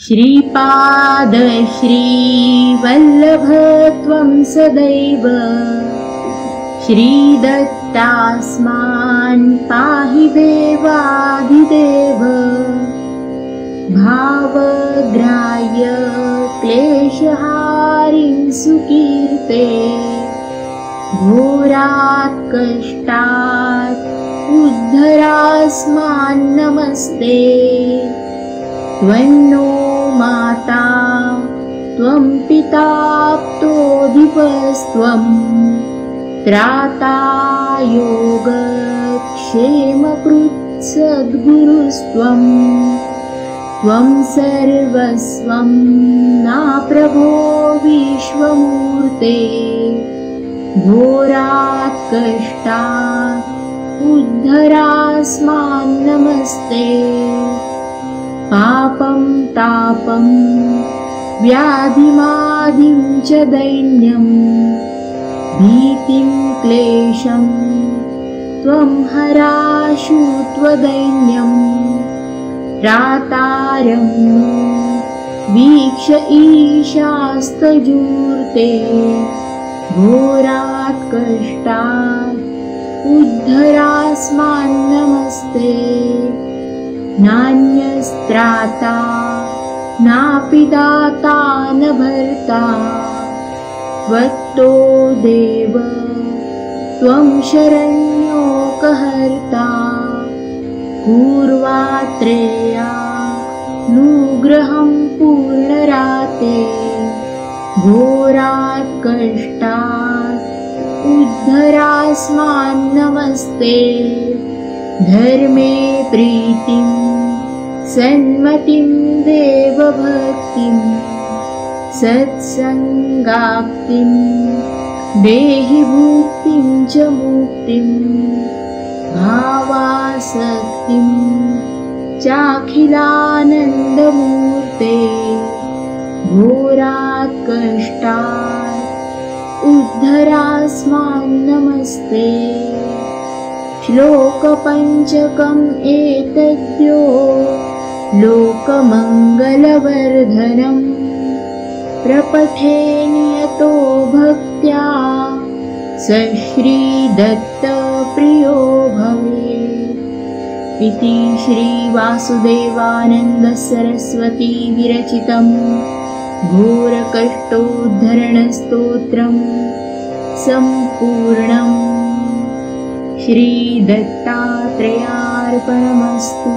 श्रीपाद श्रीवल्लभ त्वं सदैव। श्रीदत्तास्मान् पाहि देवाधिदेव। भावग्राह्य क्लेशहारिं सुकीर्ते। घोरात् कष्टात् उद्धरास्मान्नमस्ते त्वन्नो माता त्वं पिताप्तोऽधिपस्त्वम् त्राता योगक्षेमकृत्सद्गुरुस्त्वम् त्वं सर्वस्वं नाप्रभो विश्वमूर्ते घोरात् कष्टात् उद्धरास्मान्नमस्ते पापं तापं व्याधिमादिं च दैन्यम् भीतिं क्लेशं त्वं हराशु त्वदैन्यम् प्रातारं वीक्ष ईशास्तजूर्ते घोरात् कष्टात् उद्धरास्मान्नमस्ते नान्यस्त्राता नापि दाता न भर्ता। त्वत्तो देव त्वं शरण्योकहर्ता पूर्वात्रेया नुग्रहं पूर्णराते। घोरात् कष्टात् उद्धरास्मान्नमस्ते धर्मे प्रीतिं सन्मतिं देवभक्तिं सत्सङ्गाप्तिं देहि भूक्तिं च मुक्तिं भावासक्तिं चाखिलानन्दमूर्ते घोरात् कष्टात् उद्धरास्मान्नमस्ते श्लोकपञ्चकम् एतद्यो लोकमङ्गलवर्धनम्। प्रपठे नियतो भक्त्या स श्रीदत्तप्रियो भवे इति विरचितं घोरकष्टोद्धरणस्तोत्रम् सम्पूर्णम्। श्रीदत्तात्रयार्पणमस्तु